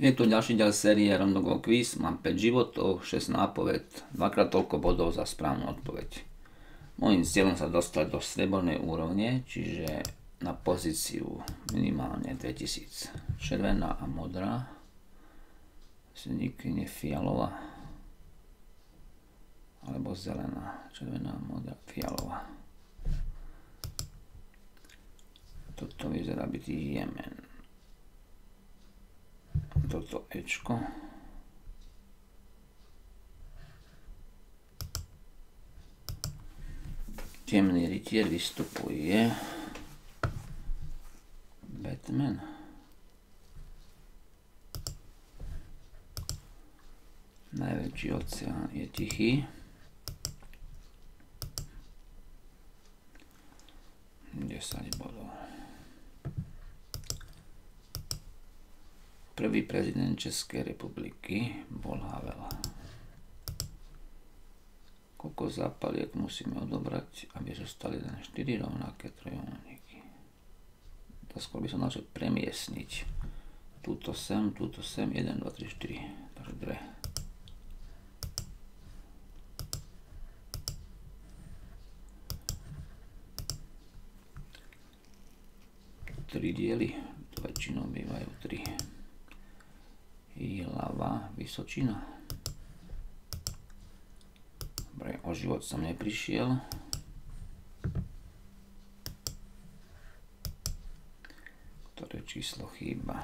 Je tu ďalší ďal série Rondogol Quiz, mám 5 životov, 6 nápoved, dvakrát toľko bodov za správnu odpoveď. Mojím cieľom sa dostať do strebornej úrovne, čiže na pozíciu minimálne 2000. Červená a modrá, nikdy fialová, alebo zelená, červená, modrá, fialová. Toto vyzerá byť Jemen toto Ečko. Temný rytier vystupuje. Batman. Najväčší oceán je tichý. 10 bodov. Prvý prezident Českej republiky bol Havel. Koľko zápaliek musíme odobrať, aby zostali len 4 rovnaké trojuholníky. To skôr by som načal premiesniť. Túto sem, túto sem, 1, 2, 3, 4. Takže dve. Tri diely, väčšinou bývajú tri. Ilava Vysočina. Dobre, o život som neprišiel. Ktoré číslo chýba?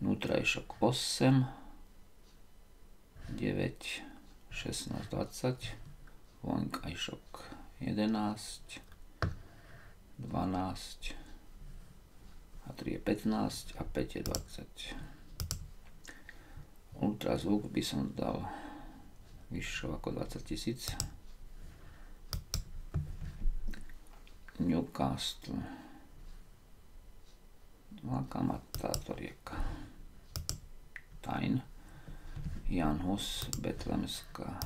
Vnútra je šok 8, 9, 16, 20, vonk aj šok 11, 12, a 3 je 15 a 5 je 20 ultrazvuk by som dal vyššou ako 20 tisíc. Newcastle. Aká má táto rieka? Tain. Jan Hus, Betlemská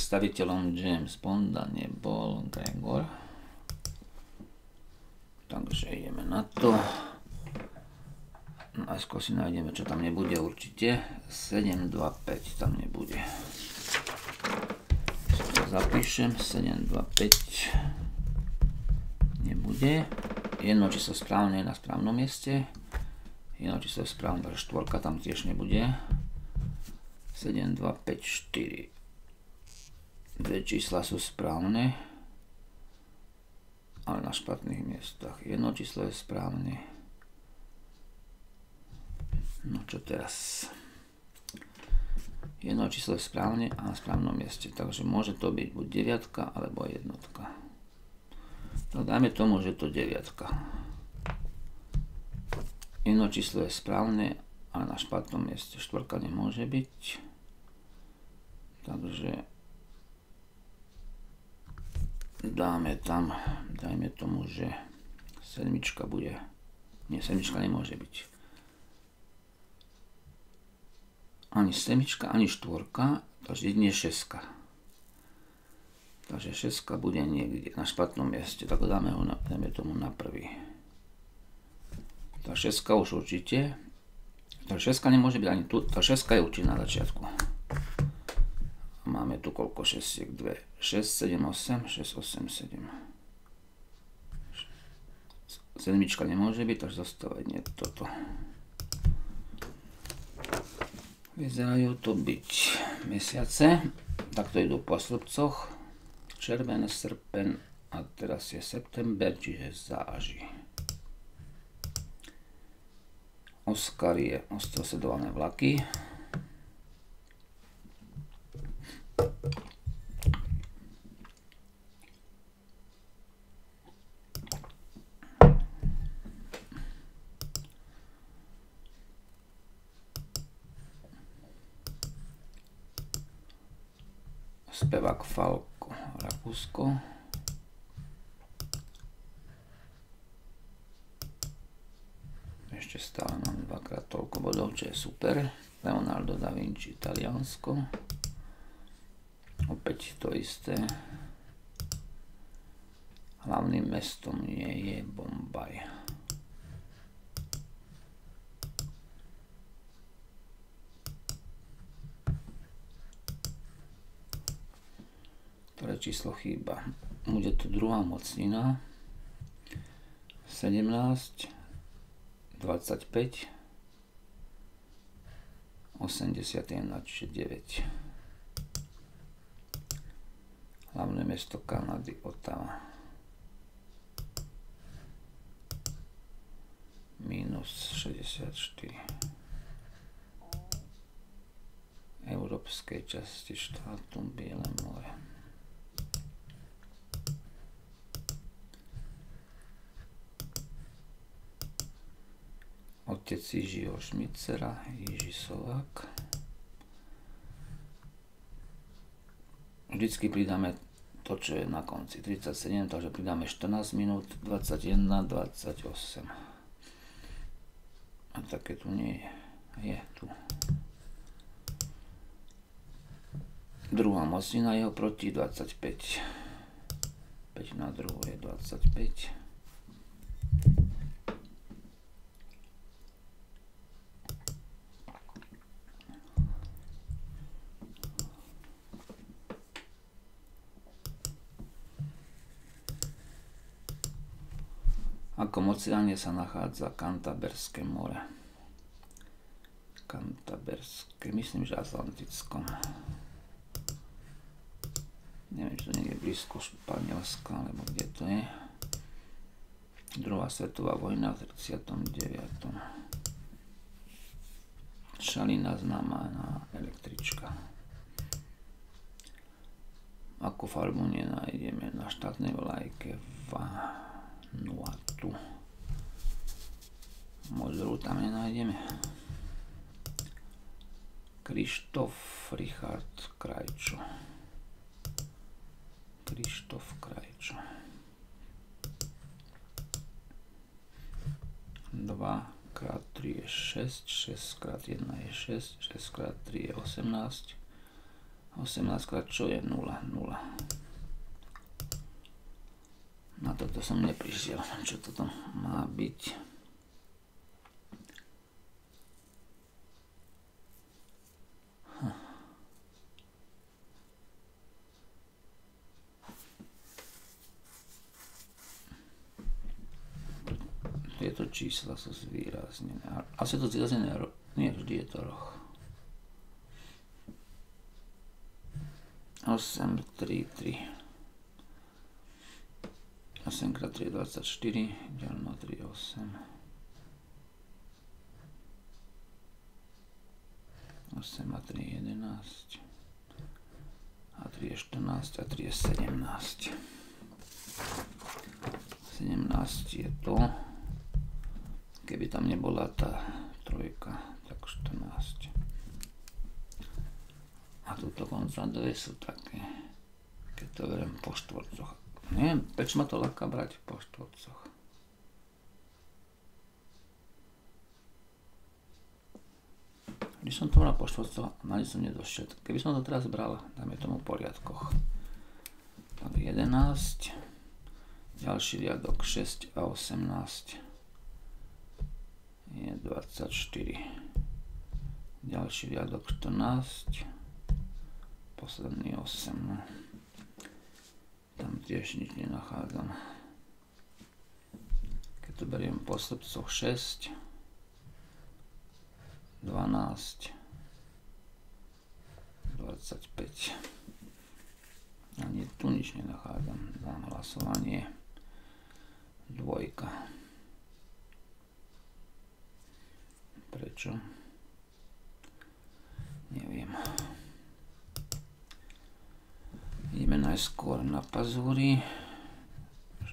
predstaviteľom James Bonda nebol Gregor. Takže ideme na to. No a skôr si nájdeme, čo tam nebude určite. 7, 2, 5 tam nebude. Zapíšem. 7, 2, 5 nebude. Jedno číslo správne je na správnom mieste. Jedno číslo správne, takže štvorka tam tiež nebude. 7, 2, 5, 4. Dve čísla sú správne, ale na špatných miestach. Jedno číslo je správne. No čo teraz? Jedno číslo je správne a na správnom mieste. Takže môže to byť buď deviatka alebo jednotka. No dajme tomu, že to deviatka. Jedno číslo je správne, ale na špatnom mieste štvorka nemôže byť. Takže dáme tam, dajme tomu, že sedmička bude, nie, sedmička nemôže byť. Ani sedmička, ani štvorka, takže jedine šeska. Takže šeska bude niekde na špatnom mieste, tak dáme ho, na, dáme tomu na prvý. Tá šeska už určite, tá šeska nemôže byť ani tu, tá šeska je určite na začiatku. Máme tu koľko šestiek? 2, 6, 7, 8, 6, 8, 7. Sedmička nemôže byť, takže zostáva nie toto. Vyzerajú to byť mesiace. Takto idú po slupcoch. Červen, srpen a teraz je september, čiže záži. Oskar je ostrosledované vlaky. Spevák Falko, Rakúsko. ešte stále mám dvakrát toľko bodov, čo je super. Vinci, Taliansko. Opäť to isté. Hlavným mestom nie je Bombaj. Ktoré číslo chýba? Bude to druhá mocnina. 17, 25, 81, čiže 9. Hlavné mesto Kanady, Ottawa. Minus 64. Európskej časti štátu Biele more. Otec Jižiho Šmicera, Jiži Solák. Vždycky pridáme to, čo je na konci. 37, takže pridáme 14 minút, 21, 28. A také tu nie je. Je tu. Druhá mocnina jeho proti 25. 5 na druhú je 25. Ako oceáne sa nachádza Kantaberské more. Kantaberské, myslím, že Atlantickom. Neviem, či to niekde blízko Španielska, alebo kde to je. Druhá svetová vojna v 39. Šalina známa električka. Ako farbu nenájdeme na štátnej vlajke v Modrú tam nenájdeme. Krištof Richard Krajčo. Krištof Krajčo. 2 krát 3 je 6, 6 krát 1 je 6, 6 krát 3 je 18, 18 krát čo je 0, 0. Na toto som neprišiel, čo toto má byť. Hm. Tieto čísla sú zvýraznené. Asi to zvýraznené, nie vždy je to roh. 8, 3, 3. 8 x 3 je 24, ďalej 3 je 8. 8 a 3 je 11. A 3 je 14 a 3 je 17. 17 je to, keby tam nebola tá trojka, tak 14. A túto koncradové sú také, keď to verím po štvorcoch. Neviem, prečo ma to ľahká brať po štvorcoch. Když som to bral po štvorcoch, na nič som nedošiel. Keby som to teraz bral, dáme tomu v poriadkoch. Tak 11, ďalší riadok 6 a 18 je 24. Ďalší riadok 14, posledný 8. No. Tam tiež nič nenachádzam. Keď to beriem po srdcoch 6, 12, 25. Ani tu nič nenachádzam. Dám hlasovanie. Dvojka. Prečo? Neviem. Ideme najskôr na pazúry.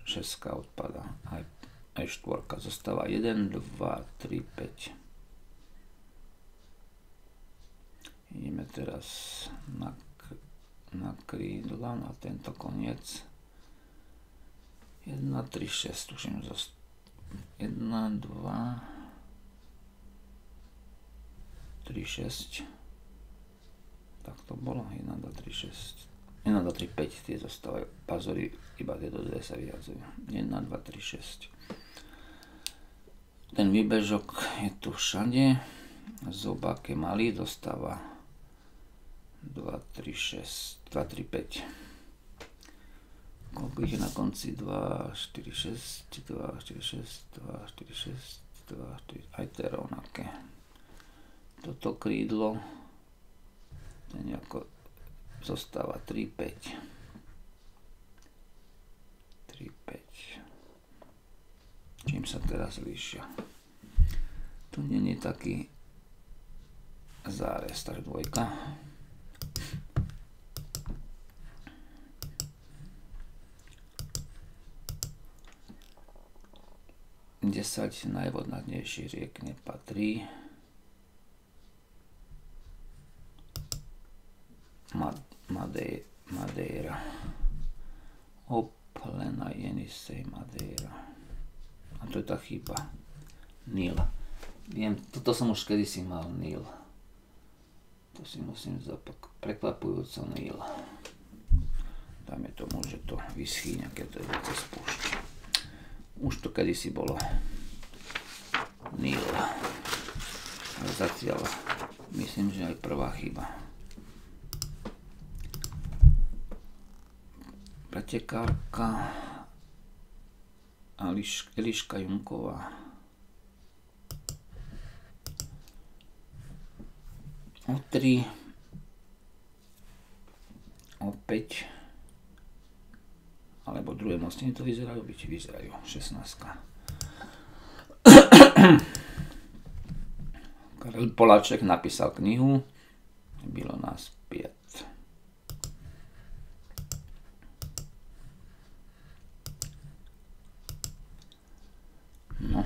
Šeska odpada. Aj, aj štvorka zostáva 1, 2, 3, 5. Ideme teraz na, na krídla, na tento koniec. 1, 3, 6, tuším, 1, 2, 3, 6. Tak to bolo. 1, 2, 3, 6. 1, 2, 3, 5. Tie zostávajú. Pazory iba tieto dve sa vyhazujú. 1, 2, 3, 6. Ten výbežok je tu všade. Zobák je malý, dostáva 2, 3, 6, 2, 3, 5 koľko ich je na konci, 2, 4, 6, 2, 4, 6, 2, 4, 6, 2, 4, aj to je rovnaké. Toto krídlo, ten ako zostáva 3, 5. 3, 5. Čím sa teraz líšia? Tu nie je taký zárez, tak dvojka. 10 najvodnatnejších riek nepatrí. Madeira. Oplena Jenisej Madeira. A to je tá chyba. Nil. Viem, toto som už kedysi mal Nil. To si musím zopak. Prekvapujúco Nil. Dáme tomu, že to vyschýňa, keď to je cez púšť. Už to kedysi bolo. Nil. Ale zatiaľ myslím, že aj prvá chyba. Pretekárka Eliška Junková. O 3 o 5 alebo druhé mostiny to vyzerajú byť, vyzerajú 16. Karel Poláček napísal knihu, bylo nás 5. No,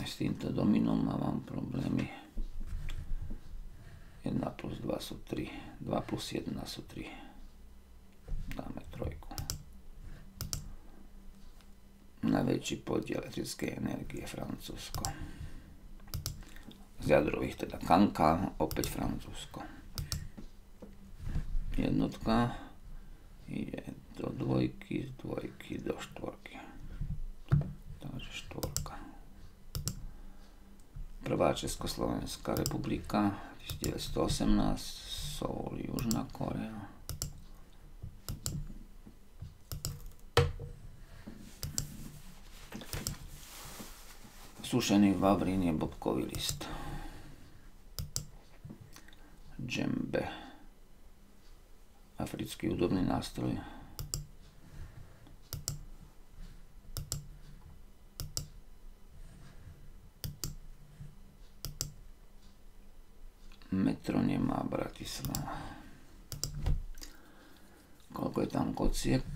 aj s týmto dominom mám problémy. 1 plus 2 sú 3, 2 plus 1 sú 3. Dáme trojku najväčší podiel elektrickej energie Francúzsko. Z jadrových teda Kanka, opäť Francúzsko. Jednotka ide do dvojky, z dvojky do štvorky. Takže štvorka. Prvá Československá republika 1918, Soul, Južná Korea. Sušený vavrín je bobkový list. Džembe. Africký údobný nástroj. Metro nemá Bratislava. Koľko je tam kociek?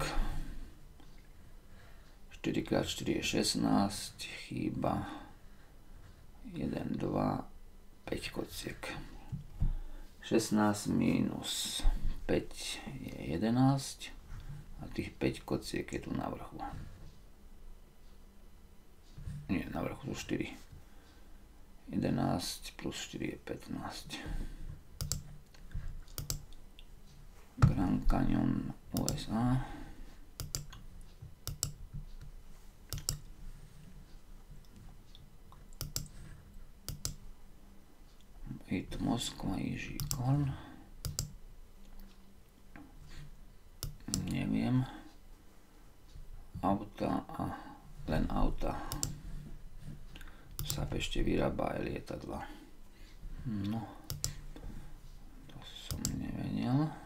4x4 je 16, chýba 1, 2, 5 kociek. 16 minus 5 je 11 a tých 5 kociek je tu na vrchu. Nie, na vrchu sú 4. 11 plus 4 je 15. Grand Canyon USA. Hit Moskva, Ižikon. Neviem. Auta a len auta sa ešte vyrába aj lietadla. No, to som nevedel.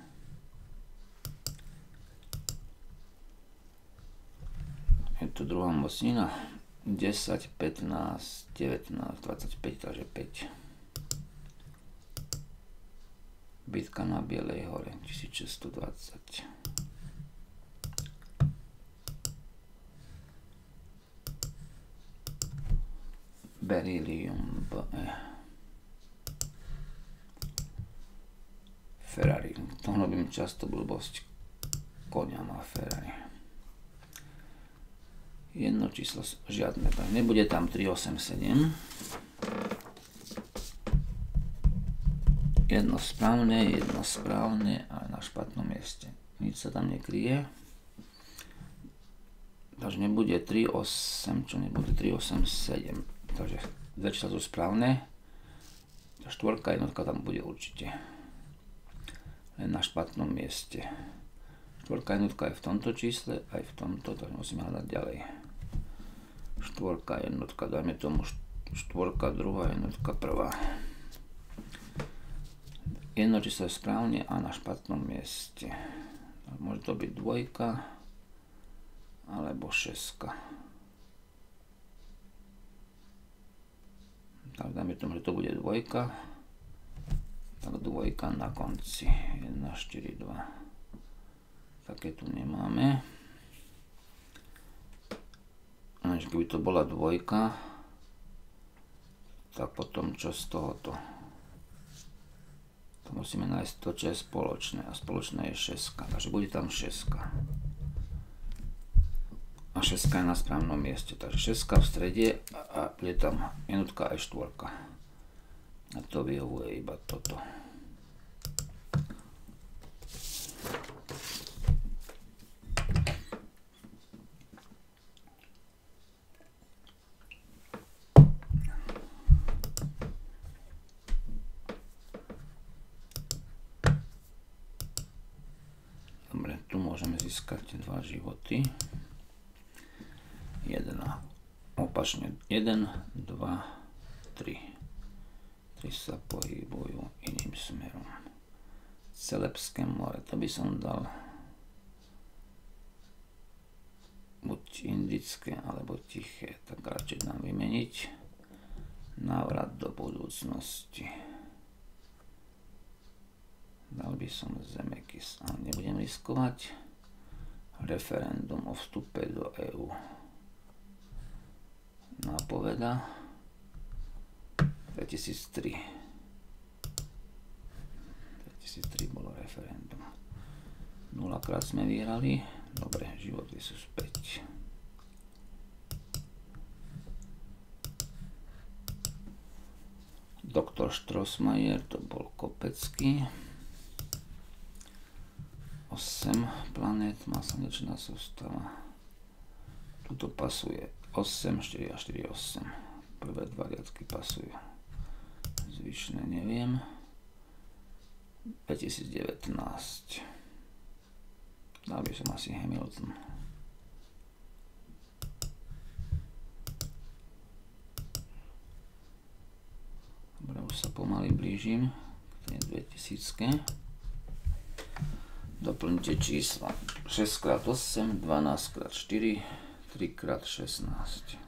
Druhá mocnina. 10, 15, 19, 25, takže 5. Bitka na Bielej hore 1620. Beryllium BE. Ferrari. To robím často blbosť. Koňa má Ferrari. Jedno číslo žiadne. Nebude tam 387. Jedno správne, jedno správne, ale na špatnom mieste. Nič sa tam nekryje. Takže nebude 3, 8, čo nebude 3, 8, 7. Takže dve čísla sú správne. Tá štvorka, jednotka tam bude určite. Len na špatnom mieste. Štvorka, jednotka je v tomto čísle, aj v tomto, takže musíme hľadať ďalej. Štvorka, jednotka, dajme tomu štvorka, druhá, jednotka, prvá. Jedno číslo je správne a na špatnom mieste. Môže to byť dvojka, alebo šeska. Tak dajme tomu, že to bude dvojka. Tak dvojka na konci. 1, 4, 2. Také tu nemáme. Lenže keby to bola dvojka, tak potom čo z tohoto? To musíme nájsť to, čo je spoločné. A spoločné je šeska. Takže bude tam šeska a 6 je na správnom mieste. Takže 6 v strede a bude tam jednotka aj štvorka. A to vyhovuje iba toto. Dobre, tu môžeme získať dva životy. 1. Opačne 1, 2, 3. 3 sa pohybujú iným smerom. Celepské more, to by som dal buď indické alebo tiché, tak radšej dám vymeniť návrat do budúcnosti. Dal by som Zemekis, ale nebudem riskovať referendum o vstupe do EU nápoveda? 2003 2003 bolo referendum. 0 krát sme vyhrali. Dobre, životy sú späť doktor Strossmayer to bol Kopecký 8 planét má slnečná sústava tuto pasuje 8, 4 a 4, 8. Prvé dva riadky pasujú. Zvyšné neviem. 2019. Dal by som asi Hamilton. Dobre, už sa pomaly blížim k tej 2000. Doplňte čísla 6x8, 12x4, 3x16.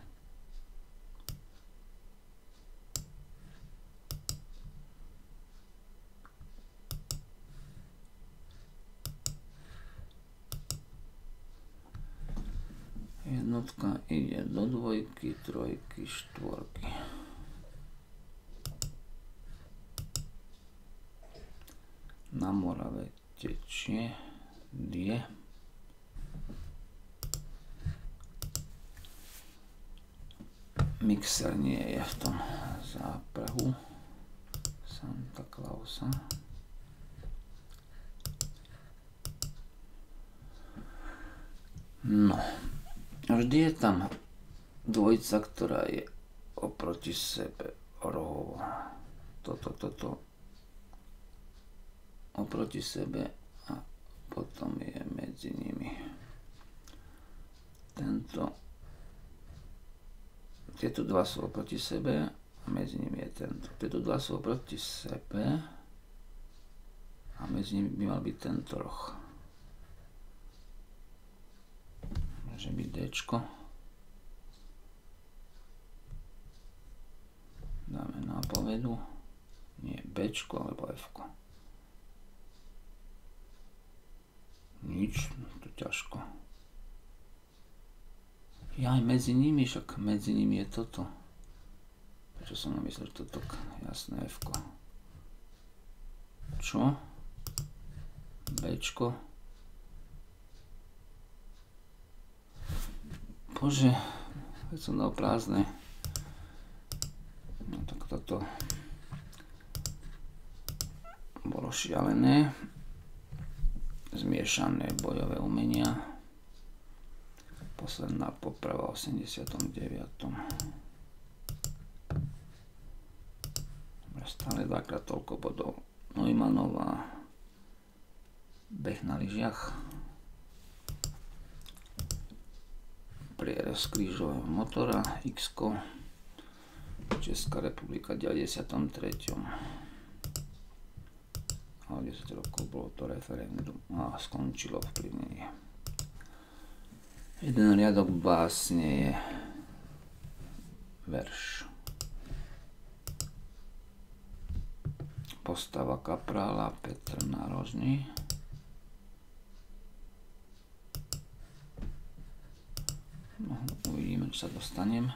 Jednotka ide do dvojky, trojky, štvorky. Na Morave tečie die. mixer nie je v tom záprahu Santa Clausa. No, vždy je tam dvojica, ktorá je oproti sebe rohovo. Toto, toto oproti sebe a potom je medzi nimi tento tieto dva sú oproti sebe a medzi nimi je tento. Tieto dva sú oproti sebe a medzi nimi by mal byť tento roh. Môže byť D. Dáme nápovedu. Nie B alebo F. Nič, to ťažko. Ja aj medzi nimi, však medzi nimi je toto. Prečo som namyslel, že toto jasné F. -ko. Čo? Bčko. Bože, keď som dal prázdne. No tak toto. bolo šialené. Zmiešané bojové umenia. Posledná poprava v 89. Stále dvakrát toľko bodov. Neumannová. Beh na lyžiach. Prierez krížového motora X. Česká republika v 93. A 10 rokov bolo to referendum a skončilo v. Jeden riadok básne je verš. Postava kaprála Petr Nárožný. No, uvidíme, či sa dostanem.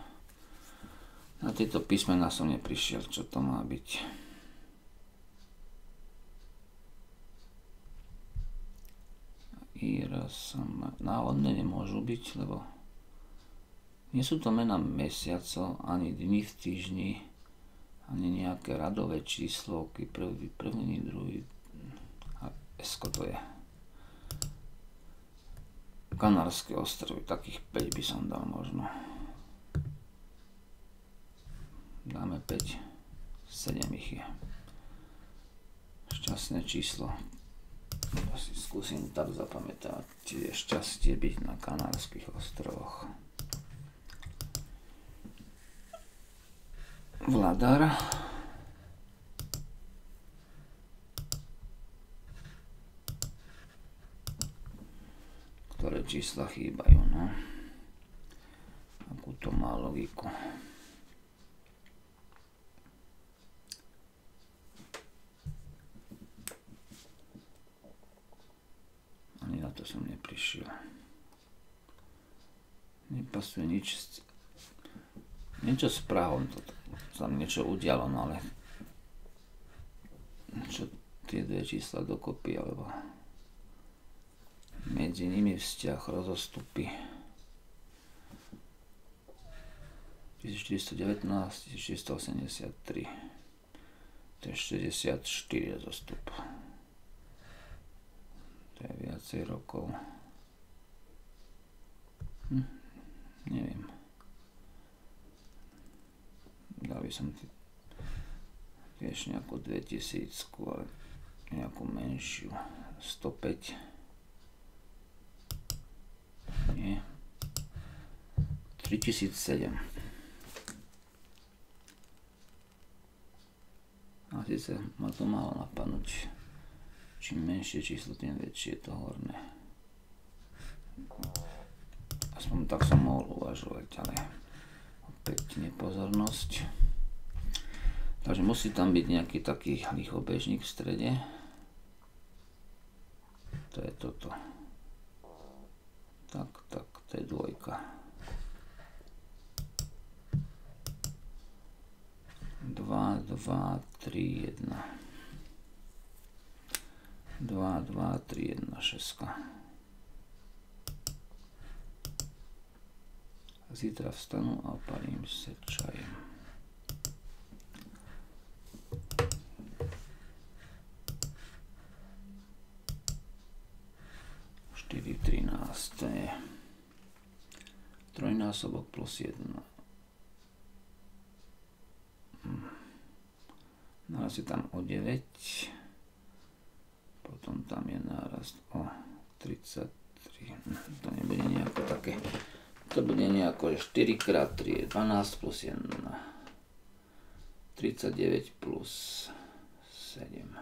Na tieto písmena som neprišiel, čo to má byť. Ira som... Náhodne nemôžu byť, lebo nie sú to mena mesiacov, ani dní v týždni, ani nejaké radové číslovky, prvý, prvý, druhý, a esko to je. Kanárske ostrovy, takých 5 by som dal možno dáme 5, 7 ich je. Šťastné číslo. Asi skúsim tak zapamätať, či šťastie byť na Kanárskych ostrovoch. Vladar. Ktoré čísla chýbajú, no. Akú to má logiku. to neprišiel. Nepasuje nič. Niečo s Prahom, to sa niečo udialo, no ale čo tie dve čísla dokopy, alebo medzi nimi vzťah rozostupy 1419, 1483 to je 64 rozostup to je viacej rokov. Hm, neviem. Dal by som tiež nejakú 2000, ale nejakú menšiu. 105. Nie. 3007. A síce ma to malo napadnúť. Čím menšie číslo, tým väčšie je to horné. Aspoň tak som mohol uvažovať, ale opäť nepozornosť. Takže musí tam byť nejaký taký lichobežník v strede. To je toto. Tak, tak, to je dvojka. 2, 2, 3, 1. 2, 2, 3, 1, 6. Zítra vstanu a opalím se čajem. Štyri, trinásť, je trojnásobok plus jedna. Hm. Naraz je tam o 9 potom tam je nárast o 33, to nebude nejako také, to bude nejako 4 x 3 je 12 plus 1, 39 plus 7,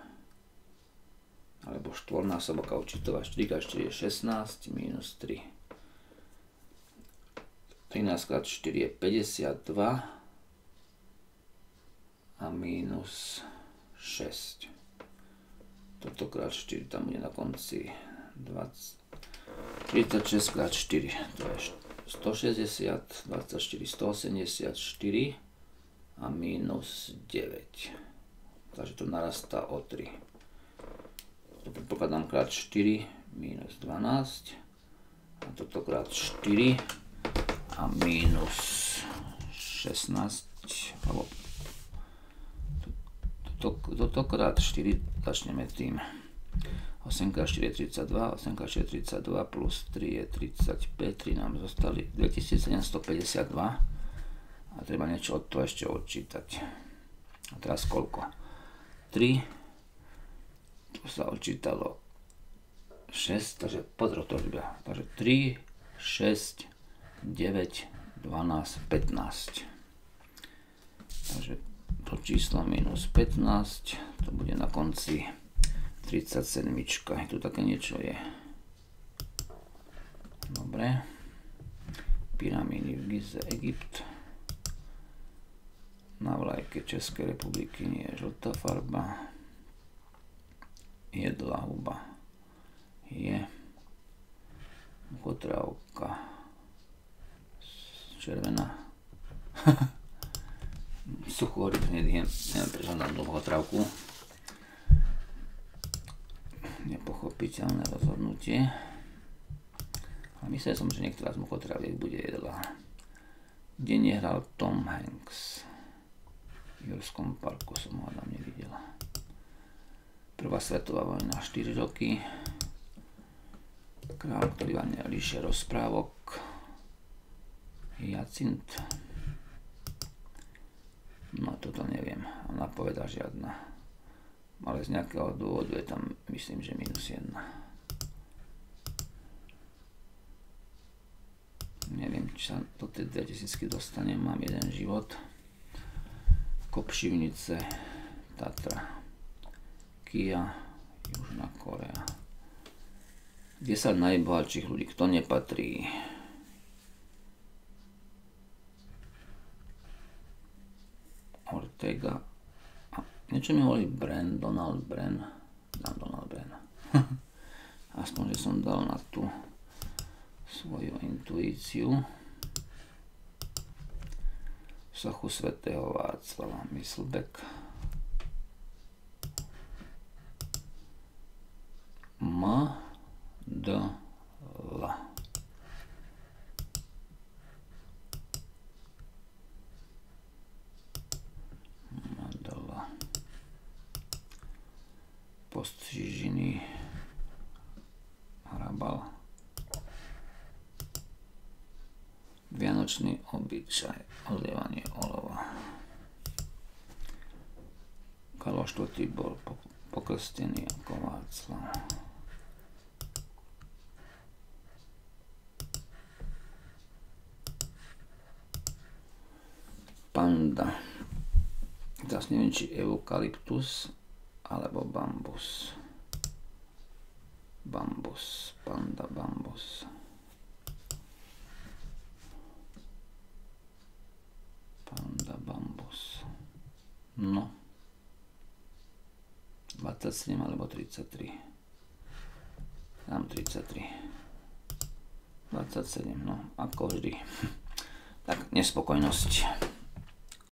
alebo štvornásobok určitová 4 x 4 je 16 minus 3. 13 x 4 je 52 a minus 6 toto krát 4 tam bude na konci 20, 36 krát 4 to je 160 24 184 a minus 9 takže to narastá o 3 to predpokladám krát 4 minus 12 a toto krát 4 a minus 16 alebo toto krát 4 začneme tým. 8x4 je 32, 8x4 je 32 plus 3 je 35, 3 nám zostali 2752 a treba niečo od toho ešte odčítať. A teraz koľko? 3, tu sa odčítalo 6, takže pozor to ľudia. Takže 3, 6, 9, 12, 15. Takže to číslo minus 15, to bude na konci 37. Tu také niečo je. Dobre. Pyramídy v Gize, Egypt. Na vlajke Českej republiky nie je žltá farba. Jedla huba je kotrávka červená. Suchú ryb neviem, prečo dám dlhú trávku nepochopiteľné rozhodnutie. A myslel som, že niektorá z muchotraviek bude jedla. Kde nehral Tom Hanks? V Jurskom parku som ho tam nevidel. Prvá svetová vojna 4 roky. Král, ktorý vám nelíšia rozprávok. Jacint. No toto neviem. Napoveda žiadna ale z nejakého dôvodu je tam, myslím, že minus 1. Neviem, či sa do tej 2000 dostanem, mám jeden život. Kopšivnice, Tatra, Kia, Južná Korea. 10 najbohatších ľudí, kto nepatrí Ortega Niečo mi hovorí Bren, Donald Bren. Donald. Aspoň, že som dal na tú svoju intuíciu. Sochu svätého Václava Myslbek. M, D, L. postřižiny hrabal. Vianočný obyčaj, odlievanie olova. Kaloš IV bol pokrstený ako Václav. Panda. Teraz neviem, či eukalyptus alebo bambus. Bambus, panda bambus. Panda bambus. No. 27 alebo 33. Dám 33. 27, no, ako vždy. tak, nespokojnosť.